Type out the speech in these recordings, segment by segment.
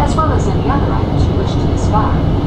as well as any other items you wish to discard,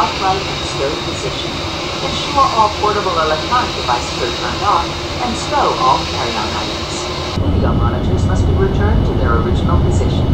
upright and stowed position. Ensure all portable electronic devices are turned off and stow all carry-on items. Video monitors must be returned to their original position.